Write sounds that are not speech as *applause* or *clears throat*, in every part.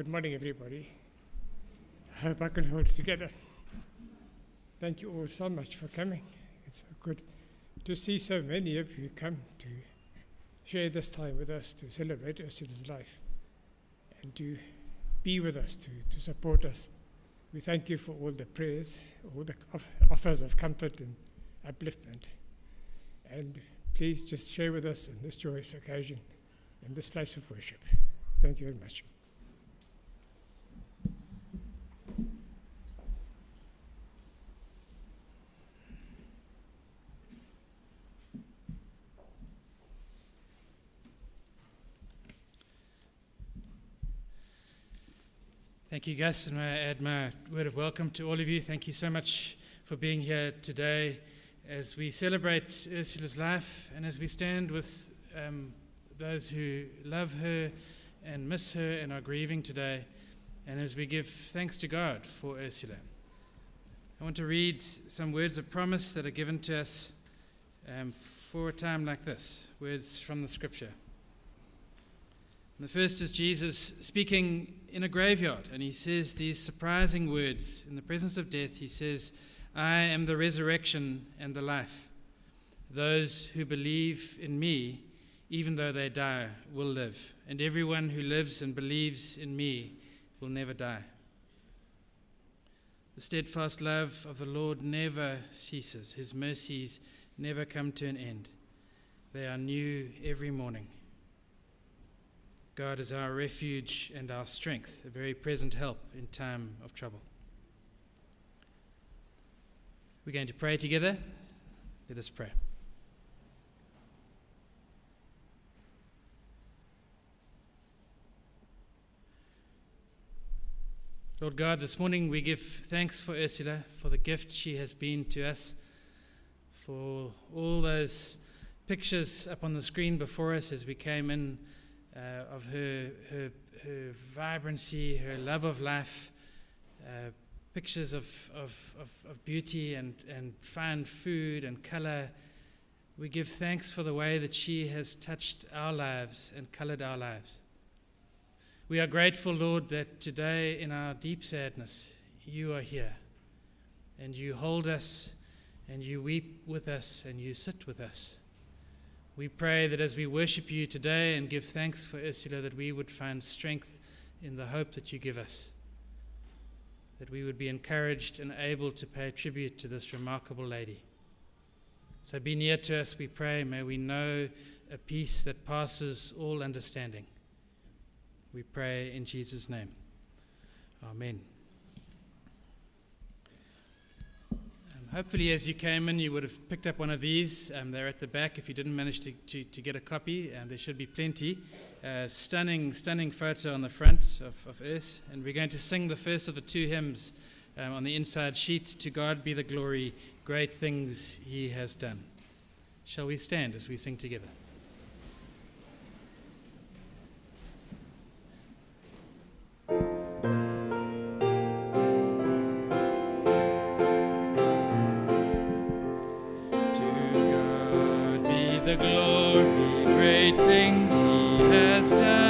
Good morning, everybody. I hope I can hold together. Thank you all so much for coming. It's good to see so many of you come to share this time with us, to celebrate Ursula's life, and to be with us, to, to support us. We thank you for all the prayers, all the offers of comfort and upliftment. And please just share with us in this joyous occasion, in this place of worship. Thank you very much. Thank you, Gus, and I add my word of welcome to all of you. Thank you so much for being here today as we celebrate Ursula's life and as we stand with um, those who love her and miss her and are grieving today, and as we give thanks to God for Ursula. I want to read some words of promise that are given to us um, for a time like this, words from the scripture. And the first is Jesus speaking in a graveyard, and he says these surprising words. In the presence of death, he says, I am the resurrection and the life. Those who believe in me, even though they die, will live, and everyone who lives and believes in me will never die. The steadfast love of the Lord never ceases, his mercies never come to an end. They are new every morning. God is our refuge and our strength, a very present help in time of trouble. We're going to pray together. Let us pray. Lord God, this morning we give thanks for Ursula, for the gift she has been to us, for all those pictures up on the screen before us as we came in uh, of her, her, her vibrancy, her love of life, uh, pictures of, of, of, of, beauty and, and fine food and color. We give thanks for the way that she has touched our lives and colored our lives. We are grateful, Lord, that today in our deep sadness, you are here and you hold us and you weep with us and you sit with us. We pray that as we worship you today and give thanks for Ursula, that we would find strength in the hope that you give us, that we would be encouraged and able to pay tribute to this remarkable lady. So be near to us, we pray. May we know a peace that passes all understanding. We pray in Jesus' name. Amen. Hopefully, as you came in, you would have picked up one of these. Um, they're at the back if you didn't manage to, to, to get a copy, and there should be plenty. Uh, stunning, stunning photo on the front of, of Ursh. And we're going to sing the first of the two hymns um, on the inside sheet To God be the glory, great things He has done. Shall we stand as we sing together? Great things he has done.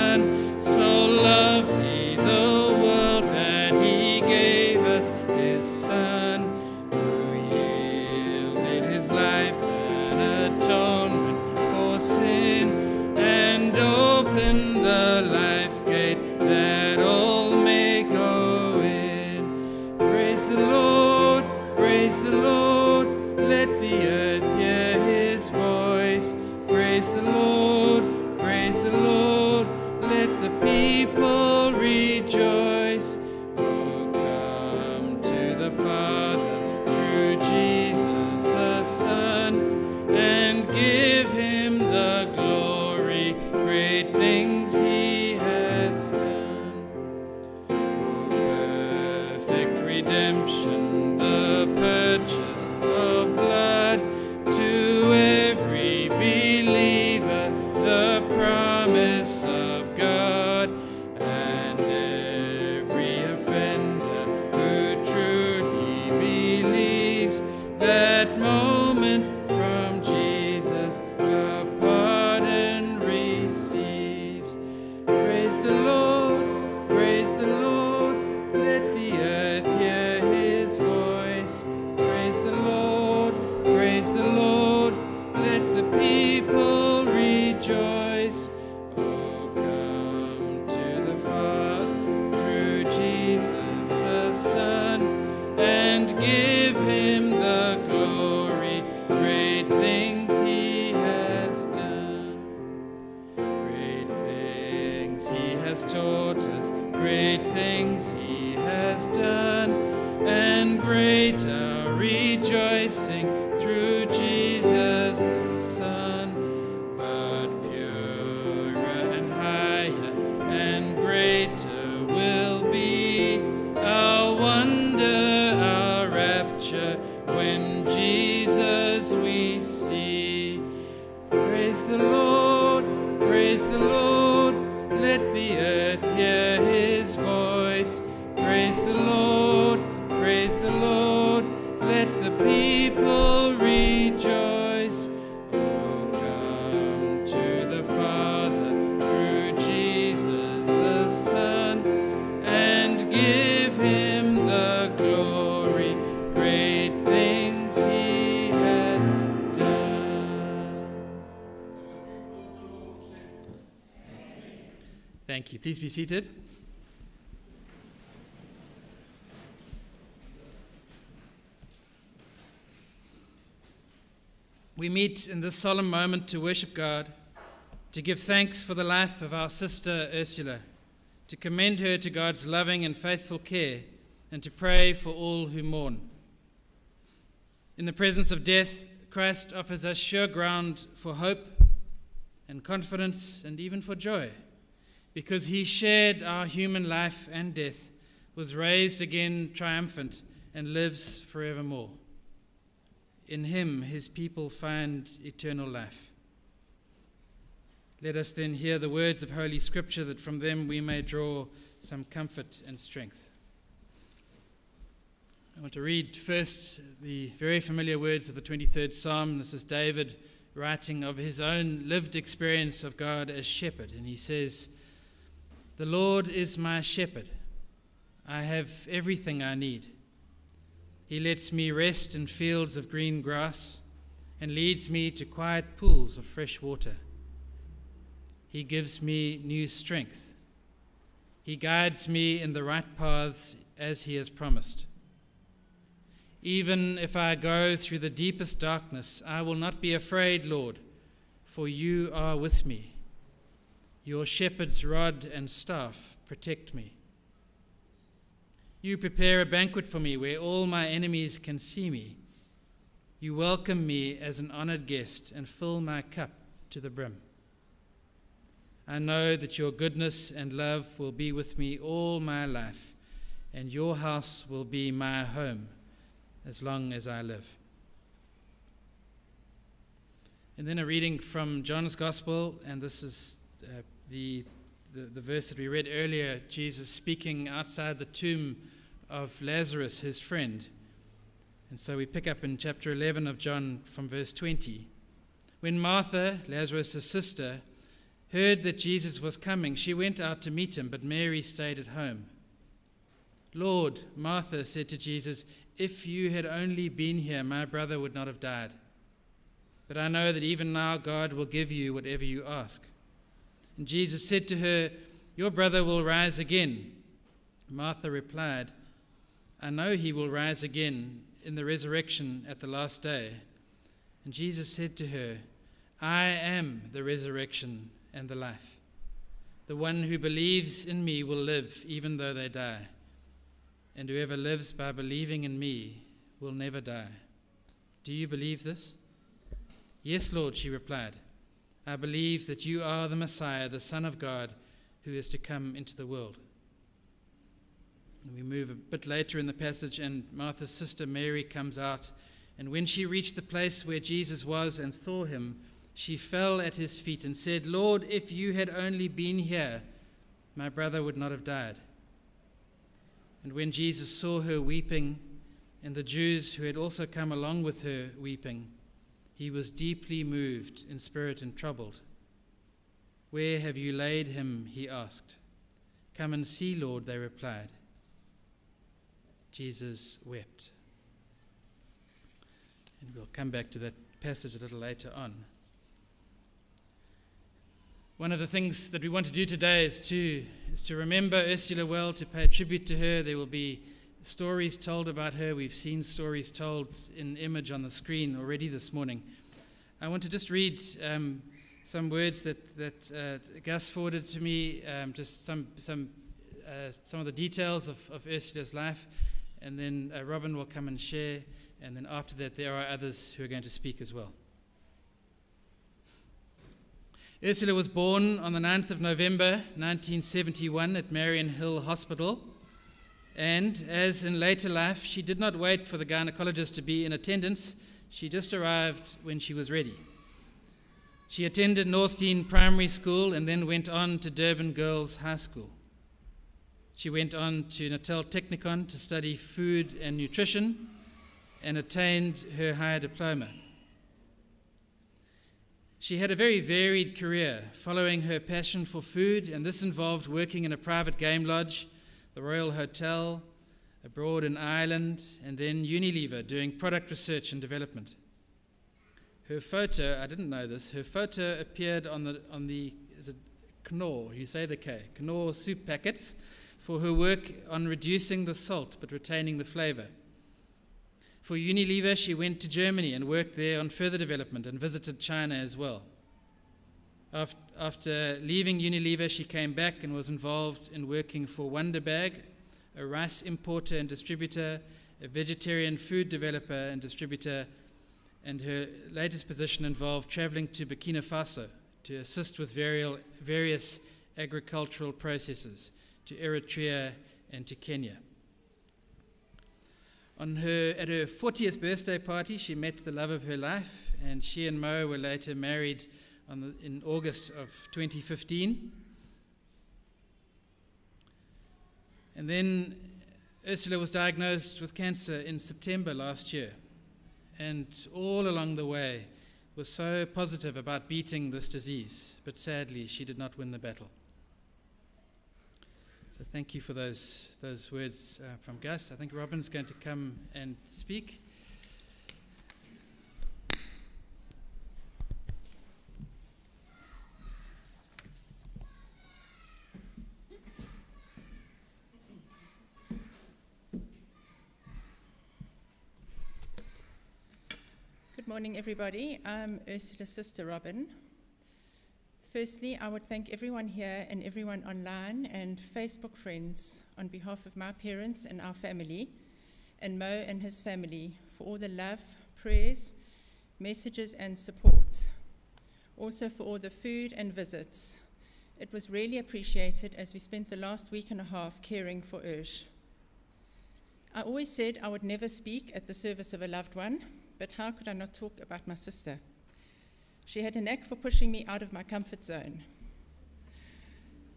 Seated. We meet in this solemn moment to worship God, to give thanks for the life of our sister Ursula, to commend her to God's loving and faithful care, and to pray for all who mourn. In the presence of death, Christ offers us sure ground for hope and confidence and even for joy, because he shared our human life and death, was raised again triumphant, and lives forevermore. In him, his people find eternal life. Let us then hear the words of Holy Scripture that from them we may draw some comfort and strength. I want to read first the very familiar words of the 23rd Psalm. This is David writing of his own lived experience of God as shepherd. And he says, The Lord is my shepherd. I have everything I need. He lets me rest in fields of green grass and leads me to quiet pools of fresh water. He gives me new strength. He guides me in the right paths as he has promised. Even if I go through the deepest darkness, I will not be afraid, Lord, for you are with me. Your shepherd's rod and staff protect me. You prepare a banquet for me where all my enemies can see me. You welcome me as an honored guest and fill my cup to the brim. I know that your goodness and love will be with me all my life, and your house will be my home as long as I live. And then a reading from John's Gospel, and this is uh, the, the, the verse that we read earlier Jesus speaking outside the tomb of Lazarus, his friend. And so we pick up in chapter 11 of John from verse 20. When Martha, Lazarus' sister, heard that Jesus was coming, she went out to meet him, but Mary stayed at home. Lord, Martha said to Jesus, if you had only been here, my brother would not have died. But I know that even now God will give you whatever you ask. And Jesus said to her, Your brother will rise again. Martha replied, I know he will rise again in the resurrection at the last day. And Jesus said to her, I am the resurrection and the life. The one who believes in me will live even though they die and whoever lives by believing in me will never die. Do you believe this? Yes, Lord, she replied. I believe that you are the Messiah, the Son of God, who is to come into the world. And we move a bit later in the passage, and Martha's sister Mary comes out. And when she reached the place where Jesus was and saw him, she fell at his feet and said, Lord, if you had only been here, my brother would not have died. And when Jesus saw her weeping, and the Jews who had also come along with her weeping, he was deeply moved in spirit and troubled. Where have you laid him? he asked. Come and see, Lord, they replied. Jesus wept. And we'll come back to that passage a little later on. One of the things that we want to do today is to, is to remember Ursula well, to pay tribute to her. There will be stories told about her. We've seen stories told in image on the screen already this morning. I want to just read um, some words that, that uh, Gus forwarded to me, um, just some, some, uh, some of the details of, of Ursula's life. and then uh, Robin will come and share, and then after that, there are others who are going to speak as well. Ursula was born on the 9th of November 1971 at Marion Hill Hospital. And as in later life, she did not wait for the gynecologist to be in attendance. She just arrived when she was ready. She attended North Dean Primary School and then went on to Durban Girls High School. She went on to Natal Technikon to study food and nutrition and attained her higher diploma. She had a very varied career, following her passion for food, and this involved working in a private game lodge, the Royal Hotel, abroad in Ireland, and then Unilever doing product research and development. Her photo, I didn't know this, her photo appeared on the, on the is it Knorr, you say the K, Knorr soup packets for her work on reducing the salt but retaining the flavor. For Unilever, she went to Germany and worked there on further development and visited China as well. After leaving Unilever, she came back and was involved in working for Wonder Bag, a rice importer and distributor, a vegetarian food developer and distributor, and her latest position involved traveling to Burkina Faso to assist with various agricultural processes to Eritrea and to Kenya. On her, at her 40th birthday party, she met the love of her life, and she and Mo were later married the, in August of 2015. And then Ursula was diagnosed with cancer in September last year, and all along the way was so positive about beating this disease, but sadly she did not win the battle. So thank you for those, those words uh, from Gus. I think Robin's going to come and speak. Morning, everybody. I'm Ursula's sister Robin. Firstly, I would thank everyone here and everyone online and Facebook friends on behalf of my parents and our family, and Mo and his family for all the love, prayers, messages, and support. Also for all the food and visits. It was really appreciated as we spent the last week and a half caring for Ursh. I always said I would never speak at the service of a loved one, but how could I not talk about my sister? She had a knack for pushing me out of my comfort zone.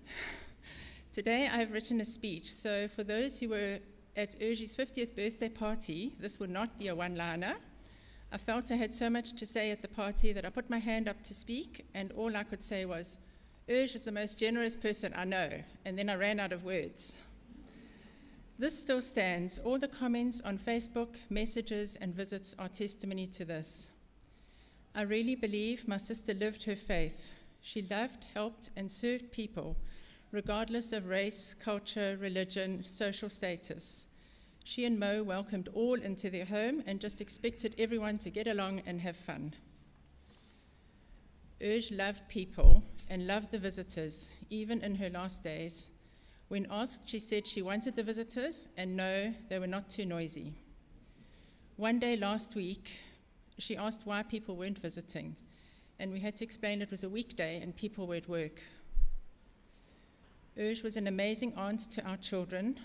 *sighs* Today I have written a speech, so for those who were at Ursh's 50th birthday party, this would not be a one liner. I felt I had so much to say at the party that I put my hand up to speak, and all I could say was, Ursh is the most generous person I know, and then I ran out of words. This still stands. All the comments on Facebook, messages, and visits are testimony to this. I really believe my sister lived her faith. She loved, helped, and served people, regardless of race, culture, religion, social status. She and Mo welcomed all into their home and just expected everyone to get along and have fun. Ursh loved people and loved the visitors, even in her last days. When asked, she said she wanted the visitors and no, they were not too noisy. One day last week, she asked why people weren't visiting, and we had to explain it was a weekday and people were at work. Ursh was an amazing aunt to our children.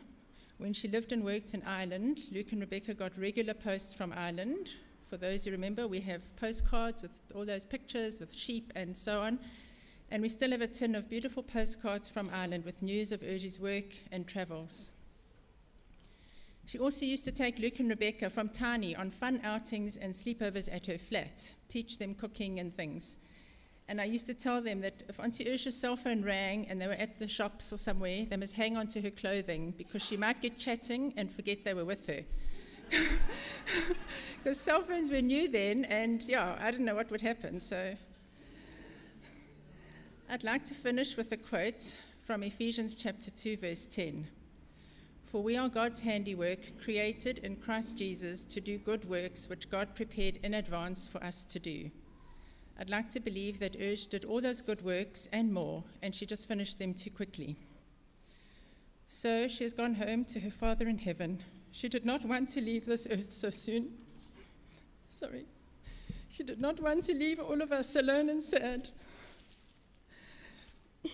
When she lived and worked in Ireland, Luke and Rebecca got regular posts from Ireland. For those who remember, we have postcards with all those pictures with sheep and so on. And we still have a tin of beautiful postcards from Ireland with news of Ursh's work and travels. She also used to take Luke and Rebecca from Tiny on fun outings and sleepovers at her flat, teach them cooking and things. And I used to tell them that if Auntie Ursha's cell phone rang and they were at the shops or somewhere, they must hang on to her clothing because she might get chatting and forget they were with her. *laughs* Because cell phones were new then, and yeah, I didn't know what would happen. So I'd like to finish with a quote from Ephesians chapter 2, verse 10. For we are God's handiwork, created in Christ Jesus to do good works which God prepared in advance for us to do. I'd like to believe that Ursh did all those good works and more, and she just finished them too quickly. So she has gone home to her Father in heaven, She did not want to leave this earth so soon. Sorry. She did not want to leave all of us alone and sad. *laughs*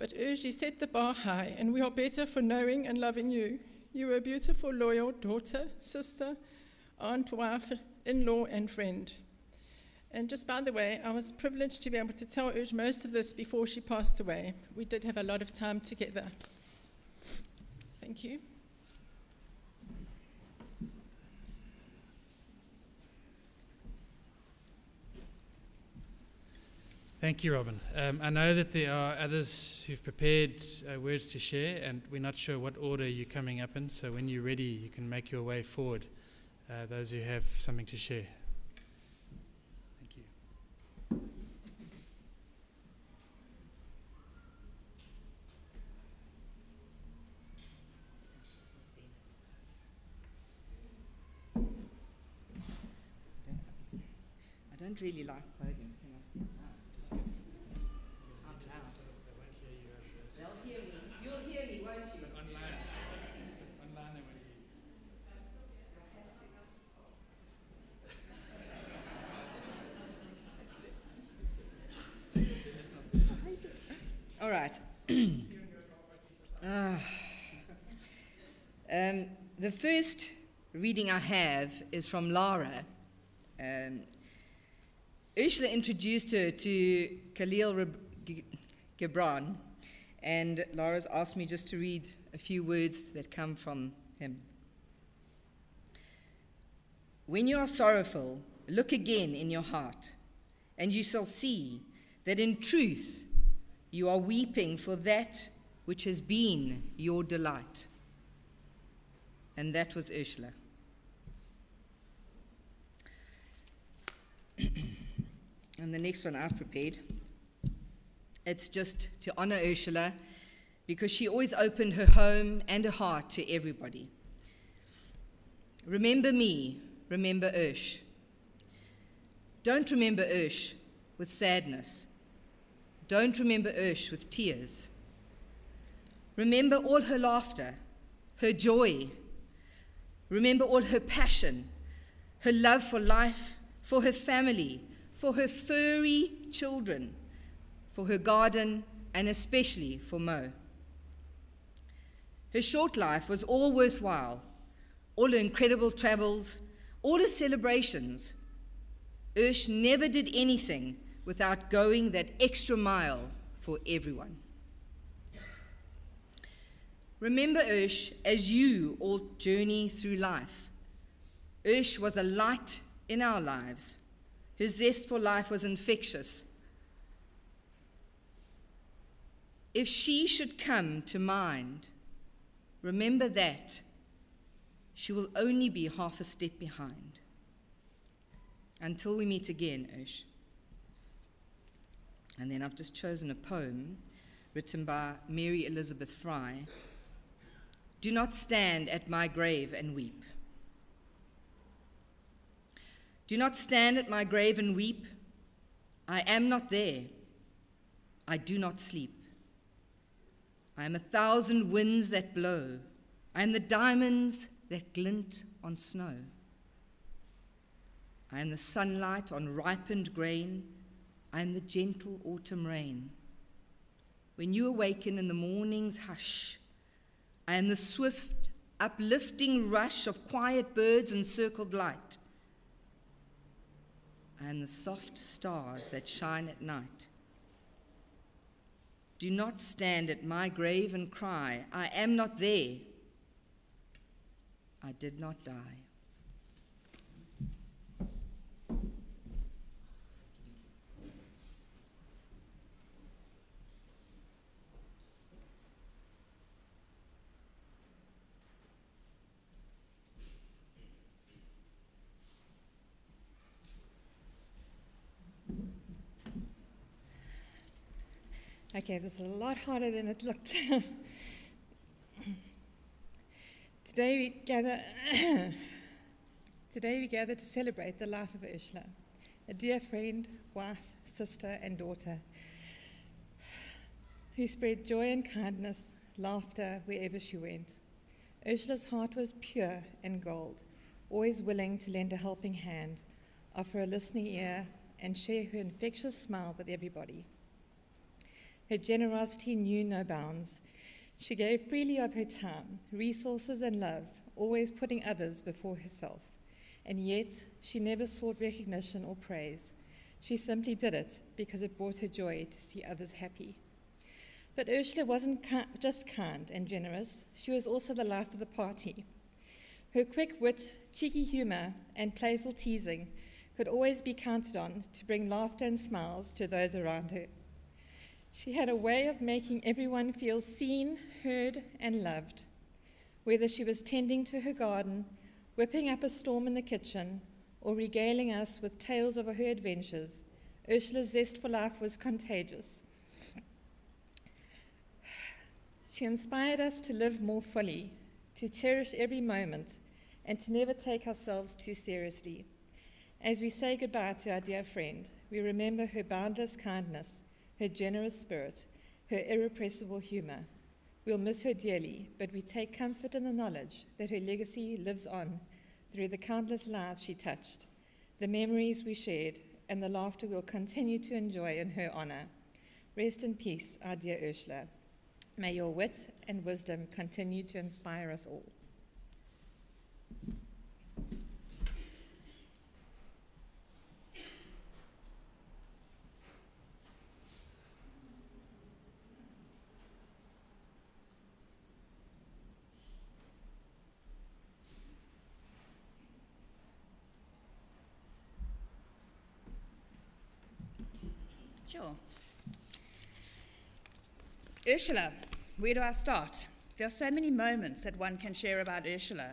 But Ursh set the bar high, and we are better for knowing and loving you. You are a beautiful, loyal daughter, sister, aunt, wife, in law, and friend. And just by the way, I was privileged to be able to tell Ursh most of this before she passed away. We did have a lot of time together. Thank you. Thank you, Robin. Um, I know that there are others who've prepared uh, words to share, and we're not sure what order you're coming up in, so when you're ready, you can make your way forward, uh, those who have something to share. Thank you. I don't really like podiums. Can I stand up? Out loud. They'll hear me. You'll hear me, won't you? All right. Ah. um, the first reading I have is from Lara. Um, Ursula introduced her to Kahlil G- Gibran, and Lara's asked me just to read a few words that come from him. When you are sorrowful, look again in your heart, and you shall see that in truth you are weeping for that which has been your delight. And that was Ursula. *clears throat* and the next one I've prepared. It's just to honor Ursula because she always opened her home and her heart to everybody. Remember me, remember Ursh. Don't remember Ursh with sadness. Don't remember Ursh with tears. Remember all her laughter, her joy. Remember all her passion, her love for life, for her family, for her furry children, for her garden, and especially for Mo. Her short life was all worthwhile, all her incredible travels, all her celebrations. Ursh never did anything without going that extra mile for everyone. Remember Ursh as you all journey through life. Ursh was a light in our lives. Her zest for life was infectious. If she should come to mind, remember that she will only be half a step behind. Until we meet again, Ursh. And then I've just chosen a poem written by Mary Elizabeth Frye. Do not stand at my grave and weep. Do not stand at my grave and weep. I am not there. I do not sleep. I am a thousand winds that blow. I am the diamonds that glint on snow. I am the sunlight on ripened grain. I am the gentle autumn rain. When you awaken in the morning's hush, I am the swift, uplifting rush of quiet birds and circled light. I am the soft stars that shine at night. Do not stand at my grave and cry, I am not there. I did not die. Okay, this is a lot harder than it looked. *laughs* today we gather. *coughs* today we gather to celebrate the life of Ursula, a dear friend, wife, sister, and daughter, who spread joy and kindness, laughter wherever she went. Ursula's heart was pure and gold, always willing to lend a helping hand, offer a listening ear, and share her infectious smile with everybody. Her generosity knew no bounds. She gave freely of her time, resources, and love, always putting others before herself. And yet, she never sought recognition or praise. She simply did it because it brought her joy to see others happy. But Ursula wasn't ki- just kind and generous, she was also the life of the party. Her quick wit, cheeky humor, and playful teasing could always be counted on to bring laughter and smiles to those around her. She had a way of making everyone feel seen, heard, and loved. Whether she was tending to her garden, whipping up a storm in the kitchen, or regaling us with tales of her adventures, Ursula's zest for life was contagious. She inspired us to live more fully, to cherish every moment, and to never take ourselves too seriously. As we say goodbye to our dear friend, we remember her boundless kindness, her generous spirit, her irrepressible humor. We'll miss her dearly, but we take comfort in the knowledge that her legacy lives on through the countless lives she touched, the memories we shared, and the laughter we'll continue to enjoy in her honor. Rest in peace, our dear Ursula. May your wit and wisdom continue to inspire us all. Sure. Ursula, where do I start? There are so many moments that one can share about Ursula,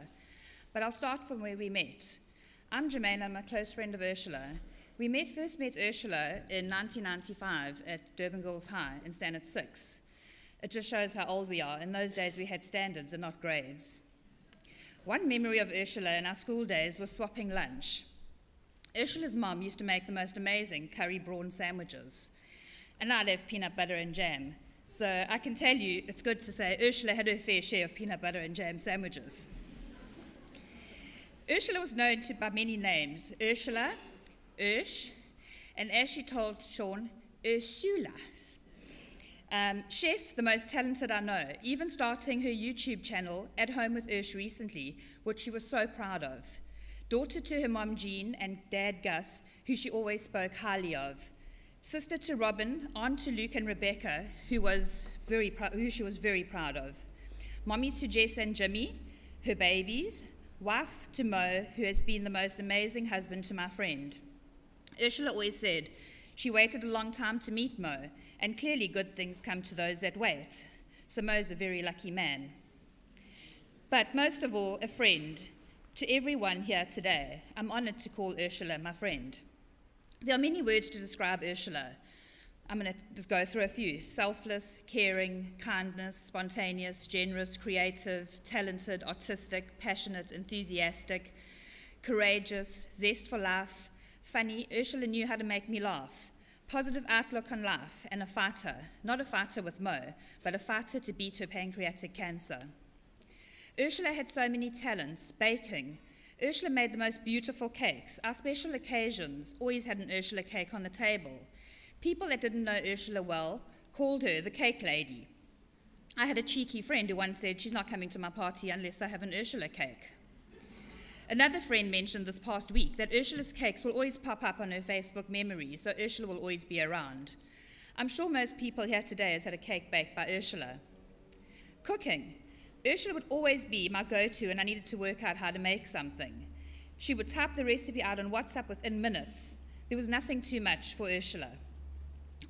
but I'll start from where we met. I'm Jermaine, I'm a close friend of Ursula. We met first met Ursula in 1995 at Durban Girls High in Standard 6. It just shows how old we are. In those days, we had standards and not grades. One memory of Ursula in our school days was swapping lunch. Ursula's mom used to make the most amazing curry brawn sandwiches, and I love peanut butter and jam. So I can tell you, it's good to say Ursula had her fair share of peanut butter and jam sandwiches. Ursula was known to, by many names Ursula, Ursh, and as she told Sean, Ursula. Um, chef, the most talented I know, even starting her YouTube channel at home with Ursh recently, which she was so proud of. Daughter to her mom Jean and dad Gus, who she always spoke highly of. Sister to Robin, aunt to Luke and Rebecca, who, was very who she was very proud of. Mommy to Jess and Jimmy, her babies. Wife to Mo, who has been the most amazing husband to my friend. Ursula always said she waited a long time to meet Mo, and clearly good things come to those that wait. So Mo's a very lucky man. But most of all, a friend. To everyone here today, I'm honored to call Ursula my friend. There are many words to describe Ursula. I'm going to just go through a few selfless, caring, kindness, spontaneous, generous, creative, talented, artistic, passionate, enthusiastic, courageous, zest for life, funny. Ursula knew how to make me laugh. Positive outlook on life, and a fighter. Not a fighter with Mo, but a fighter to beat her pancreatic cancer. Ursula had so many talents baking. Ursula made the most beautiful cakes. Our special occasions always had an Ursula cake on the table. People that didn't know Ursula well called her the cake lady. I had a cheeky friend who once said, She's not coming to my party unless I have an Ursula cake. Another friend mentioned this past week that Ursula's cakes will always pop up on her Facebook memories, so Ursula will always be around. I'm sure most people here today has had a cake baked by Ursula. Cooking. Ursula would always be my go to, and I needed to work out how to make something. She would type the recipe out on WhatsApp within minutes. There was nothing too much for Ursula.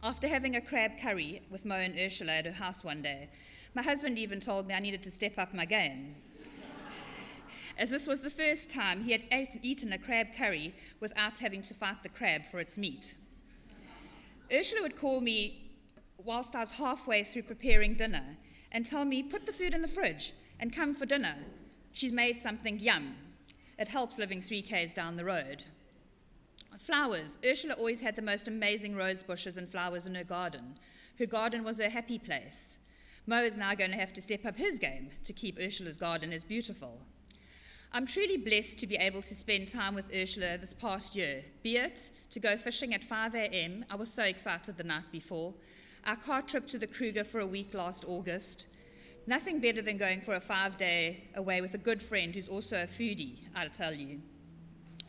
After having a crab curry with Mo and Ursula at her house one day, my husband even told me I needed to step up my game. As this was the first time he had ate, eaten a crab curry without having to fight the crab for its meat. Ursula would call me whilst I was halfway through preparing dinner and tell me, put the food in the fridge and come for dinner. She's made something yum. It helps living three Ks down the road. Flowers. Ursula always had the most amazing rose bushes and flowers in her garden. Her garden was her happy place. Mo is now going to have to step up his game to keep Ursula's garden as beautiful. I'm truly blessed to be able to spend time with Ursula this past year, be it to go fishing at 5 a.m. I was so excited the night before, our car trip to the Kruger for a week last August. Nothing better than going for a five day away with a good friend who's also a foodie, I'll tell you.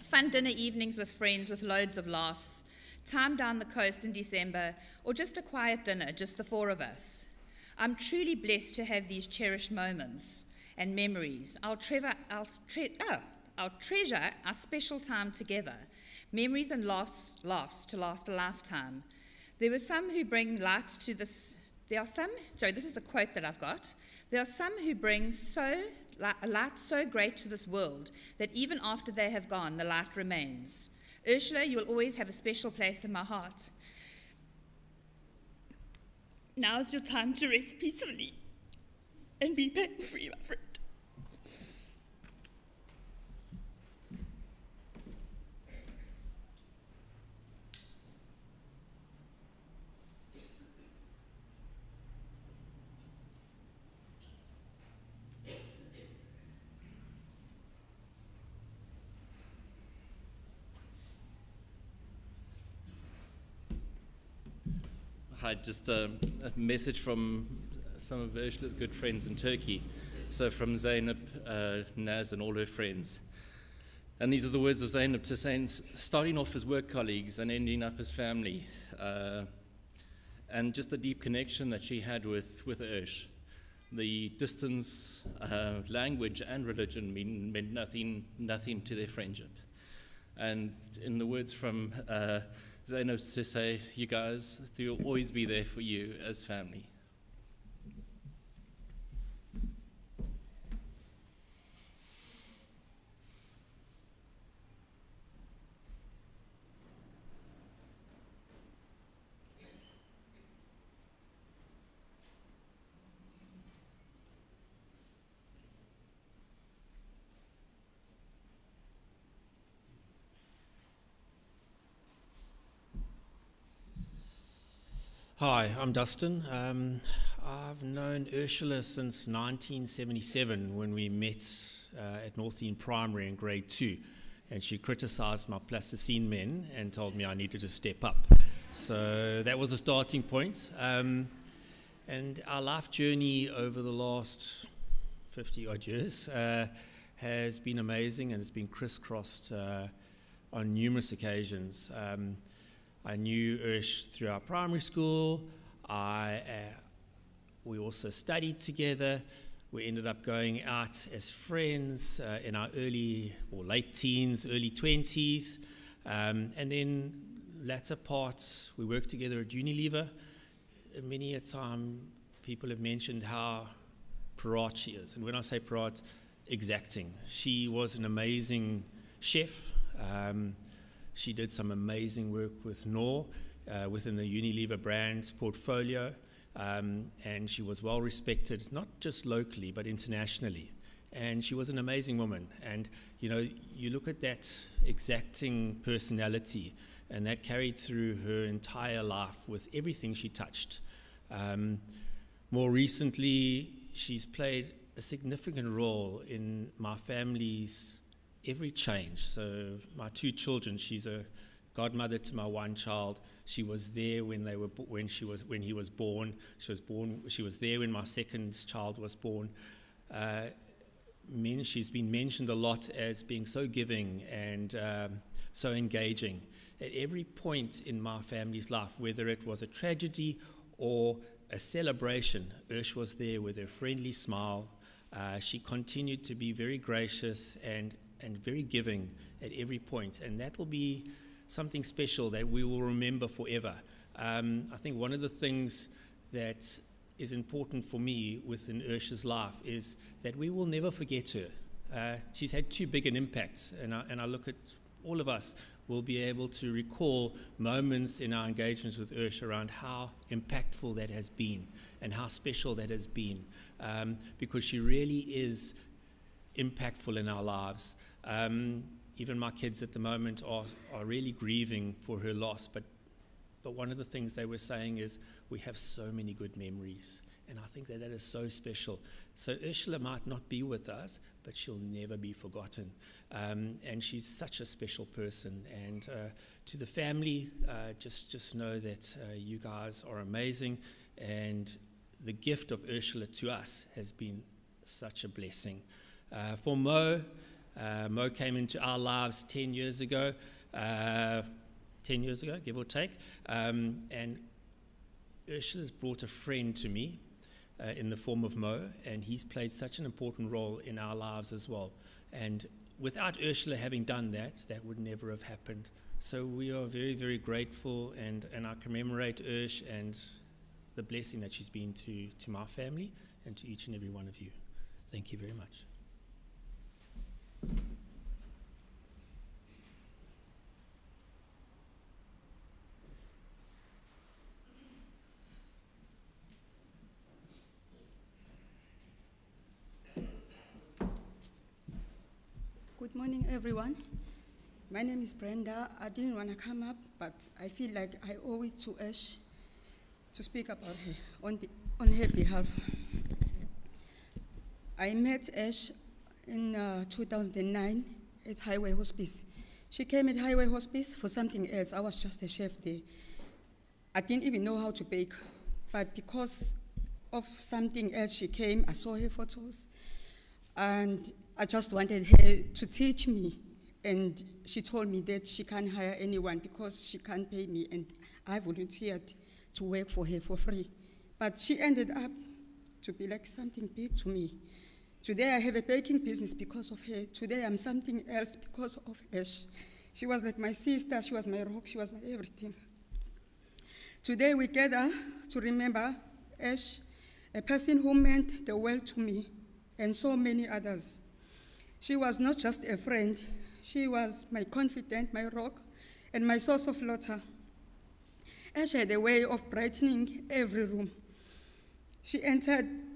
Fun dinner evenings with friends with loads of laughs, time down the coast in December, or just a quiet dinner, just the four of us. I'm truly blessed to have these cherished moments and memories. I'll, trever, I'll, tre- oh, I'll treasure our special time together, memories and laughs, laughs to last a lifetime. There were some who bring light to this. There are some, sorry, this is a quote that I've got. There are some who bring so a light so great to this world that even after they have gone, the light remains. Ursula, you will always have a special place in my heart. Now is your time to rest peacefully and be pain free, my friend. Hi, just a, a, message from some of Ursula's good friends in Turkey. So from Zeynep, uh, Naz, and all her friends. And these are the words of Zeynep to saying, starting off as work colleagues and ending up as family. Uh, and just the deep connection that she had with, with Ursh. The distance, uh, language, and religion mean, meant nothing, nothing to their friendship. And in the words from I know to say, you guys, they'll always be there for you as family. Hi, I'm Dustin. Um, I've known Ursula since 1977 when we met uh, at Northern Primary in grade two. And she criticized my plasticine men and told me I needed to step up. So that was a starting point. Um, and our life journey over the last 50 odd years uh, has been amazing and it's been crisscrossed uh, on numerous occasions. Um, I knew Ursh through our primary school. I, uh, we also studied together. We ended up going out as friends uh, in our early or late teens, early 20s. Um, and then latter parts, we worked together at Unilever. Many a time, people have mentioned how Parat she is. And when I say Parat, exacting. She was an amazing chef. Um, she did some amazing work with Knorr uh, within the Unilever brand portfolio, um, and she was well respected, not just locally, but internationally. And she was an amazing woman. And, you know, you look at that exacting personality, and that carried through her entire life with everything she touched. Um, more recently, she's played a significant role in my family's every change. So my two children, she's a godmother to my one child. She was there when they were when she was when he was born. She was born. She was there when my second child was born. Uh, men, she's been mentioned a lot as being so giving and um, so engaging at every point in my family's life, whether it was a tragedy or a celebration. Ursh was there with her friendly smile. Uh, she continued to be very gracious and and very giving at every point, and that will be something special that we will remember forever. Um, I think one of the things that is important for me within Ursha's life is that we will never forget her. Uh, she's had too big an impact, and I, and I look at all of us will be able to recall moments in our engagements with Ursha around how impactful that has been and how special that has been, um, because she really is impactful in our lives. Um, even my kids at the moment are, are really grieving for her loss, but, but one of the things they were saying is we have so many good memories. And I think that that is so special. So Ursula might not be with us, but she'll never be forgotten. Um, and she's such a special person. And uh, to the family, uh, just, just know that uh, you guys are amazing. And the gift of Ursula to us has been such a blessing. Uh, for Mo, uh, Mo came into our lives 10 years ago, uh, 10 years ago, give or take. Um, and Ursula's brought a friend to me uh, in the form of Mo, and he's played such an important role in our lives as well. And without Ursula having done that, that would never have happened. So we are very, very grateful, and, and I commemorate Urs and the blessing that she's been to, to my family and to each and every one of you. Thank you very much. Good morning, everyone. My name is Brenda. I didn't want to come up, but I feel like I owe it to Ash to speak about her on, on her behalf. I met Ash in uh, 2009 at Highway Hospice. She came at Highway Hospice for something else. I was just a chef there. I didn't even know how to bake, but because of something else, she came. I saw her photos, and I just wanted her to teach me. And she told me that she can't hire anyone because she can't pay me, and I volunteered to work for her for free. But she ended up to be like something big to me. Today I have a baking business because of her. Today I'm something else because of Ash. She was like my sister, she was my rock, she was my everything. Today we gather to remember Ash, a person who meant the world to me and so many others. She was not just a friend, she was my confidant, my rock, and my source of laughter. Ash had a way of brightening every room. She entered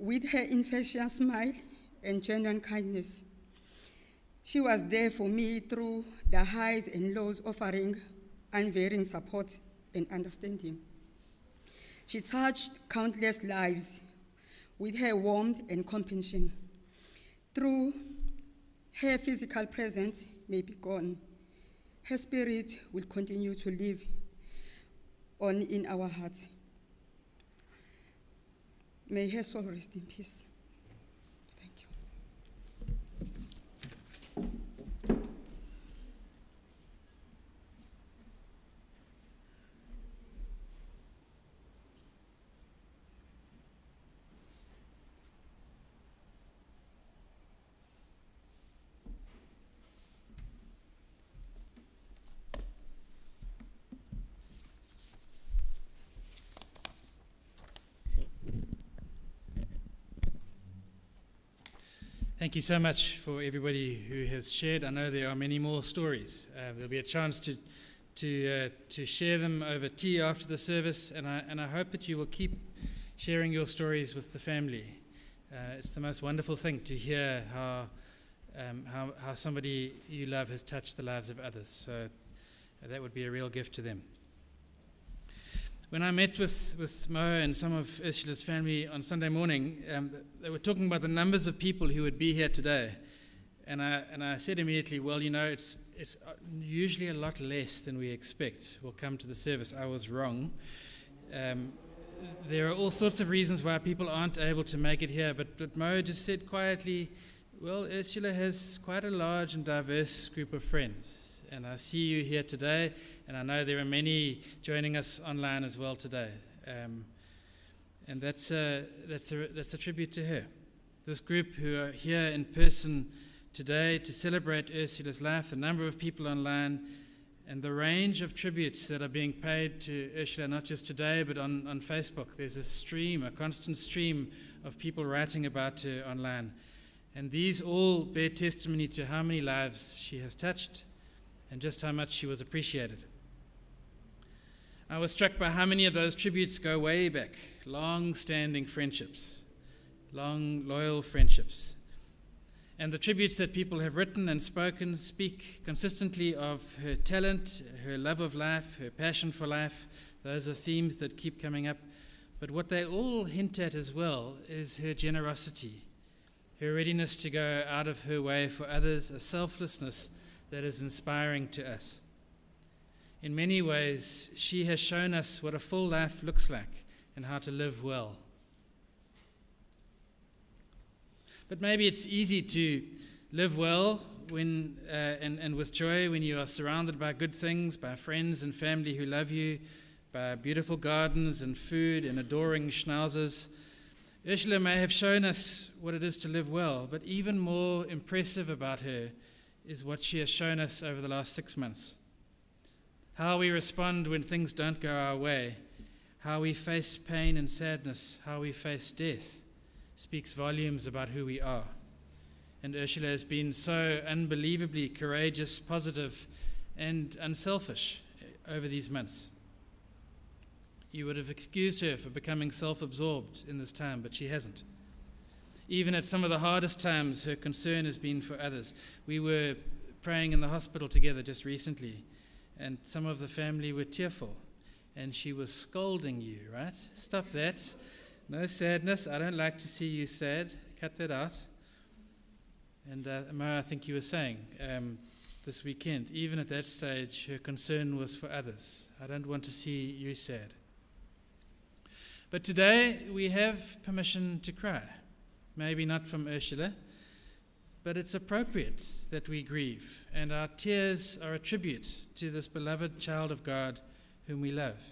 with her infectious smile and genuine kindness. She was there for me through the highs and lows, offering unvarying support and understanding. She touched countless lives with her warmth and compassion. Through her physical presence may be gone, her spirit will continue to live on in our hearts. May her soul rest in peace. Thank you. Thank you so much for everybody who has shared. I know there are many more stories. Uh, there'll be a chance to to uh, to share them over tea after the service, and I and I hope that you will keep sharing your stories with the family. Uh, it's the most wonderful thing to hear how um, how how somebody you love has touched the lives of others. So uh, that would be a real gift to them. When I met with, with Mo and some of Ursula's family on Sunday morning, um, they were talking about the numbers of people who would be here today. And I, and I said immediately, well, you know, it's, it's usually a lot less than we expect will come to the service. I was wrong. Um, there are all sorts of reasons why people aren't able to make it here, but, but Mo just said quietly, well, Ursula has quite a large and diverse group of friends and I see you here today, and I know there are many joining us online as well today. Um, and that's a, that's, a, that's a tribute to her. This group who are here in person today to celebrate Ursula's life, the number of people online, and the range of tributes that are being paid to Ursula, not just today, but on, on Facebook. There's a stream, a constant stream of people writing about her online. And these all bear testimony to how many lives she has touched and just how much she was appreciated. I was struck by how many of those tributes go way back long standing friendships, long, loyal friendships. And the tributes that people have written and spoken speak consistently of her talent, her love of life, her passion for life. Those are themes that keep coming up. But what they all hint at as well is her generosity, her readiness to go out of her way for others, a selflessness that is inspiring to us. In many ways, she has shown us what a full life looks like and how to live well. But maybe it's easy to live well when, uh, and, and with joy when you are surrounded by good things, by friends and family who love you, by beautiful gardens and food and adoring schnauzers. Ursula may have shown us what it is to live well, but even more impressive about her is what she has shown us over the last six months. How we respond when things don't go our way, how we face pain and sadness, how we face death speaks volumes about who we are. And Ursula has been so unbelievably courageous, positive, and unselfish eh, over these months. You would have excused her for becoming self absorbed in this time, but she hasn't. Even at some of the hardest times, her concern has been for others. We were praying in the hospital together just recently, and some of the family were tearful, and she was scolding you, right? Stop that. No sadness. I don't like to see you sad. Cut that out. And uh, Mo, I think you were saying um, this weekend, even at that stage, her concern was for others. I don't want to see you sad. But today we have permission to cry. Maybe not from Ursula, but it's appropriate that we grieve, and our tears are a tribute to this beloved child of God whom we love.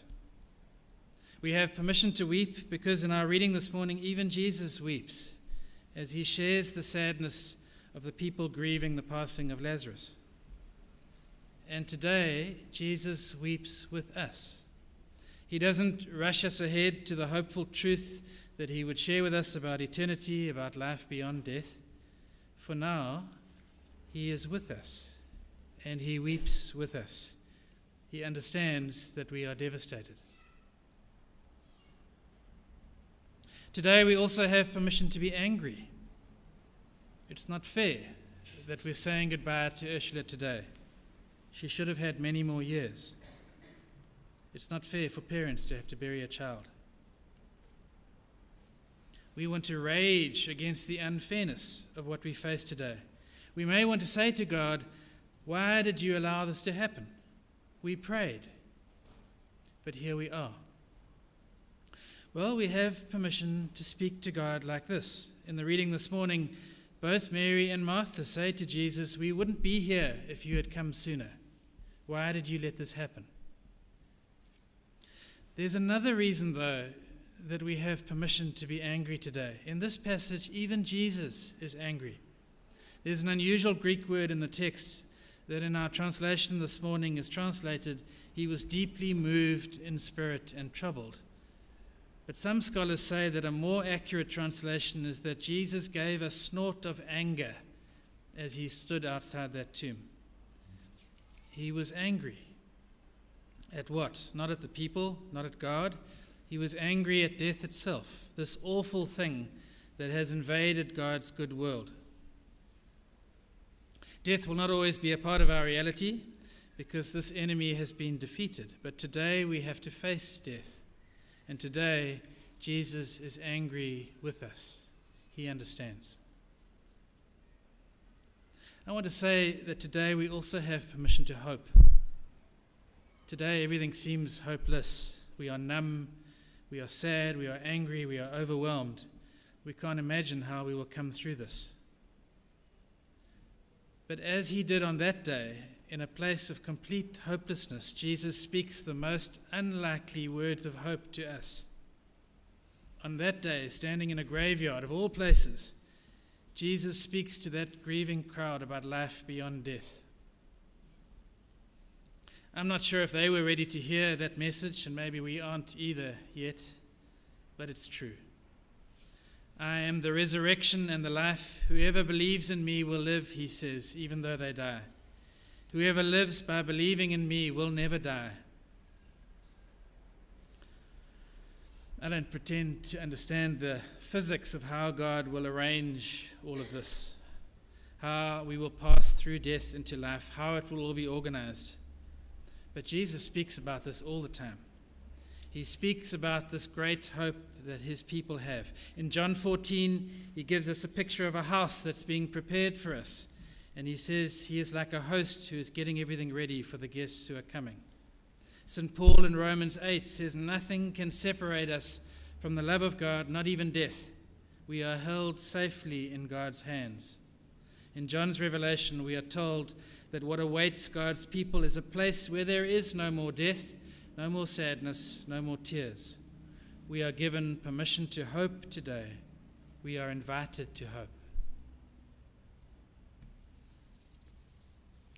We have permission to weep because in our reading this morning, even Jesus weeps as he shares the sadness of the people grieving the passing of Lazarus. And today, Jesus weeps with us. He doesn't rush us ahead to the hopeful truth that he would share with us about eternity, about life beyond death. For now, he is with us, and he weeps with us. He understands that we are devastated. Today, we also have permission to be angry. It's not fair that we're saying goodbye to Ursula today. She should have had many more years. It's not fair for parents to have to bury a child. We want to rage against the unfairness of what we face today. We may want to say to God, Why did you allow this to happen? We prayed, but here we are. Well, we have permission to speak to God like this. In the reading this morning, both Mary and Martha say to Jesus, We wouldn't be here if you had come sooner. Why did you let this happen? There's another reason, though, that we have permission to be angry today. In this passage, even Jesus is angry. There's an unusual Greek word in the text that in our translation this morning is translated, He was deeply moved in spirit and troubled. But some scholars say that a more accurate translation is that Jesus gave a snort of anger as he stood outside that tomb. He was angry. At what? Not at the people, not at God. He was angry at death itself, this awful thing that has invaded God's good world. Death will not always be a part of our reality because this enemy has been defeated. But today we have to face death. And today, Jesus is angry with us. He understands. I want to say that today we also have permission to hope. Today, everything seems hopeless. We are numb, we are sad, we are angry, we are overwhelmed. We can't imagine how we will come through this. But as he did on that day, in a place of complete hopelessness, Jesus speaks the most unlikely words of hope to us. On that day, standing in a graveyard of all places, Jesus speaks to that grieving crowd about life beyond death. I'm not sure if they were ready to hear that message, and maybe we aren't either yet, but it's true. I am the resurrection and the life. Whoever believes in me will live, he says, even though they die. Whoever lives by believing in me will never die. I don't pretend to understand the physics of how God will arrange all of this, how we will pass through death into life, how it will all be organized. But Jesus speaks about this all the time. he speaks about this great hope that his people have. In John 14, he gives us a picture of a house that's being prepared for us. And he says he is like a host who is getting everything ready for the guests who are coming. St. Paul in Romans 8 says, Nothing can separate us from the love of God, not even death. We are held safely in God's hands. In John's revelation, we are told that what awaits God's people is a place where there is no more death, no more sadness, no more tears. We are given permission to hope today. We are invited to hope.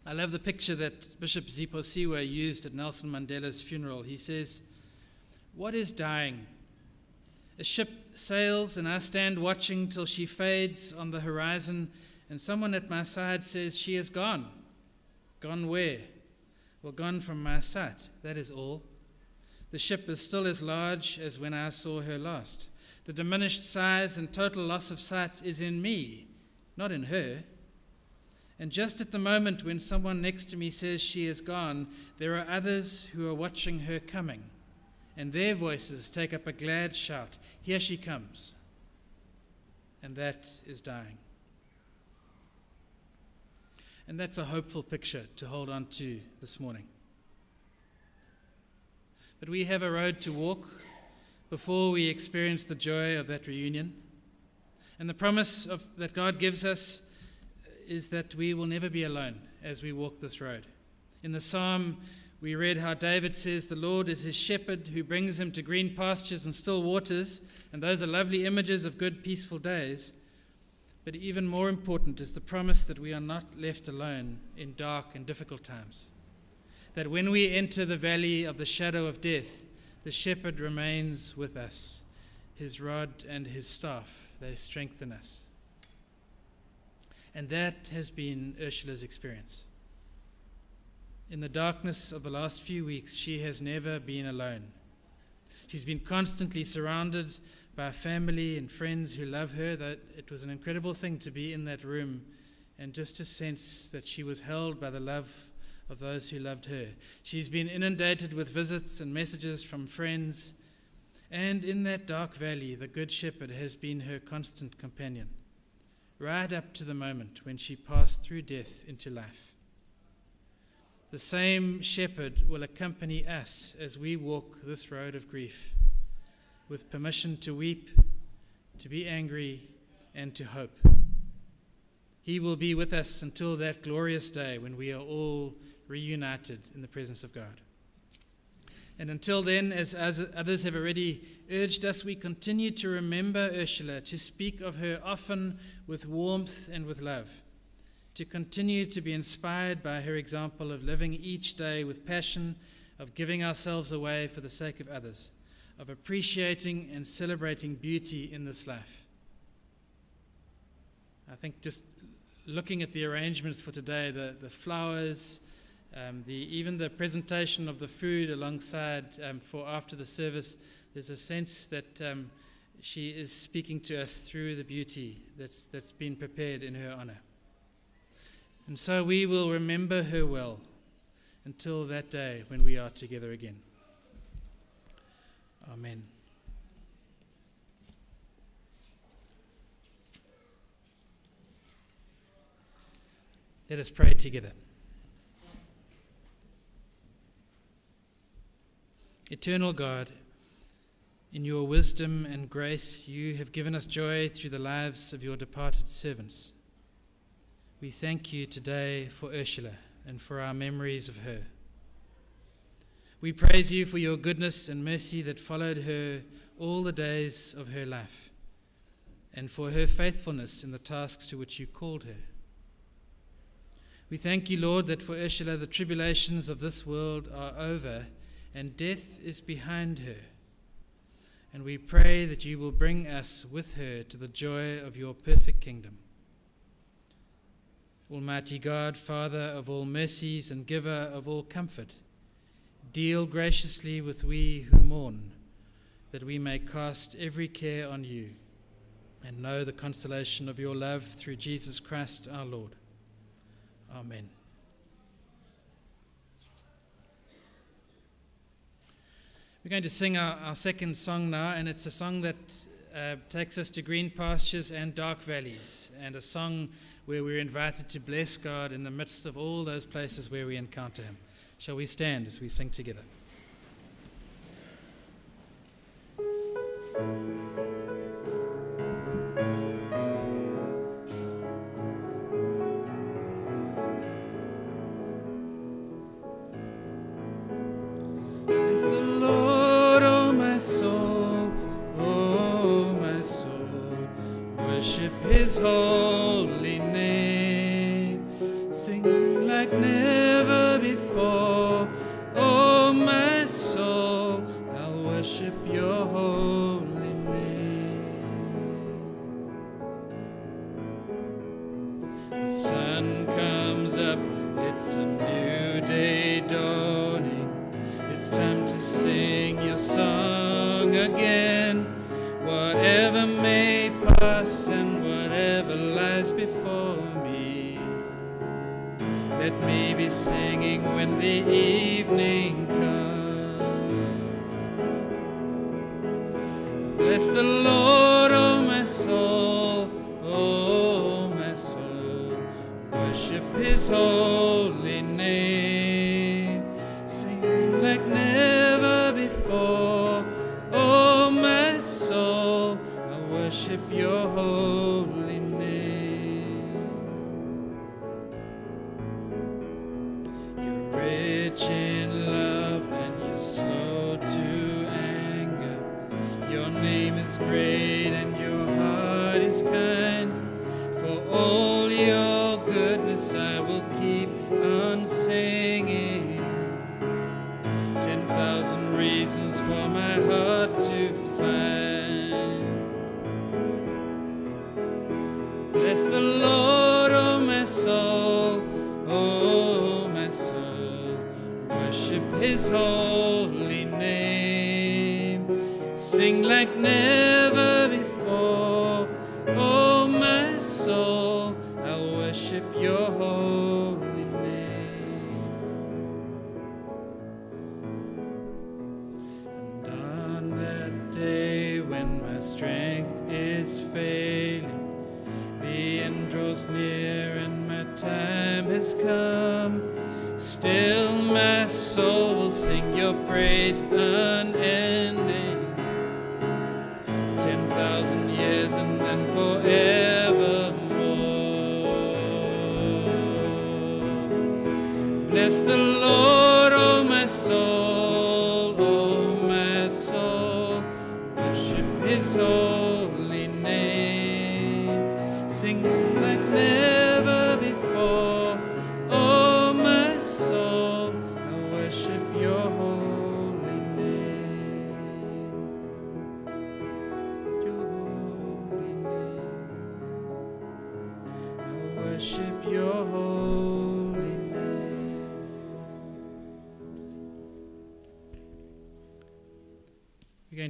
I love the picture that Bishop Siwa used at Nelson Mandela's funeral. He says, What is dying? A ship sails, and I stand watching till she fades on the horizon, and someone at my side says, She is gone. Gone where? Well, gone from my sight. That is all. The ship is still as large as when I saw her last. The diminished size and total loss of sight is in me, not in her. And just at the moment when someone next to me says she is gone, there are others who are watching her coming and their voices take up a glad shout Here she comes. And that is dying. And that's a hopeful picture to hold on to this morning. But we have a road to walk before we experience the joy of that reunion. And the promise of, that God gives us is that we will never be alone as we walk this road. In the psalm, we read how David says, The Lord is his shepherd who brings him to green pastures and still waters, and those are lovely images of good, peaceful days. But even more important is the promise that we are not left alone in dark and difficult times. That when we enter the valley of the shadow of death, the shepherd remains with us. His rod and his staff, they strengthen us. And that has been Ursula's experience. In the darkness of the last few weeks, she has never been alone. She's been constantly surrounded by family and friends who love her. That it was an incredible thing to be in that room and just to sense that she was held by the love of those who loved her. She's been inundated with visits and messages from friends. And in that dark valley, the Good Shepherd has been her constant companion, right up to the moment when she passed through death into life. The same shepherd will accompany us as we walk this road of grief, with permission to weep, to be angry, and to hope. He will be with us until that glorious day when we are all reunited in the presence of God. And until then, as, as others have already urged us, we continue to remember Ursula, to speak of her often with warmth and with love to continue to be inspired by her example of living each day with passion, of giving ourselves away for the sake of others, of appreciating and celebrating beauty in this life. I think just looking at the arrangements for today, the, the flowers, um, the, even the presentation of the food alongside um, for after the service, there's a sense that um, she is speaking to us through the beauty that's, that's been prepared in her honor. And so we will remember her well until that day when we are together again. Amen. Let us pray together. Eternal God, in your wisdom and grace, you have given us joy through the lives of your departed servants. We thank you today for Ursula and for our memories of her. We praise you for your goodness and mercy that followed her all the days of her life, and for her faithfulness in the tasks to which you called her. We thank you, Lord, that for Ursula the tribulations of this world are over and death is behind her. And we pray that you will bring us with her to the joy of your perfect kingdom. Almighty God, Father of all mercies and giver of all comfort, deal graciously with we who mourn, that we may cast every care on you and know the consolation of your love through Jesus Christ our Lord. Amen. We're going to sing our, our second song now, and it's a song that uh, takes us to green pastures and dark valleys, and a song where we're invited to bless God in the midst of all those places where we encounter Him. Shall we stand as we sing together? Oh soul, it's a new day dawning. It's time to sing your song again. Whatever may pass and whatever lies before me. Let me be singing when the evening comes. Bless the Lord, the Lord,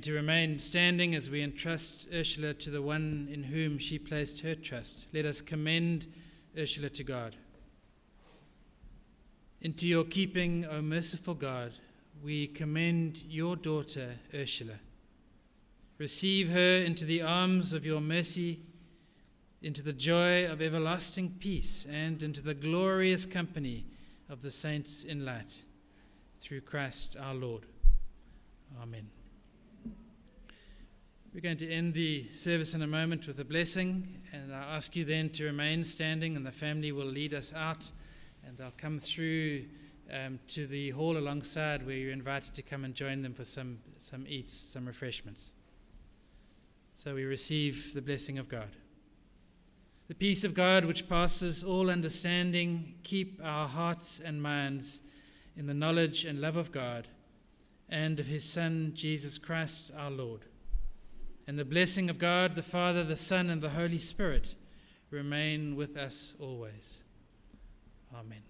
going to remain standing as we entrust Ursula to the one in whom she placed her trust. Let us commend Ursula to God. Into your keeping, O merciful God, we commend your daughter, Ursula. Receive her into the arms of your mercy, into the joy of everlasting peace, and into the glorious company of the saints in light. Through Christ our Lord. Amen. We're going to end the service in a moment with a blessing, and I ask you then to remain standing, and the family will lead us out, and they'll come through um, to the hall alongside where you're invited to come and join them for some, some eats, some refreshments. So we receive the blessing of God. The peace of God, which passes all understanding, keep our hearts and minds in the knowledge and love of God and of His Son, Jesus Christ our Lord. And the blessing of God, the Father, the Son, and the Holy Spirit remain with us always. Amen.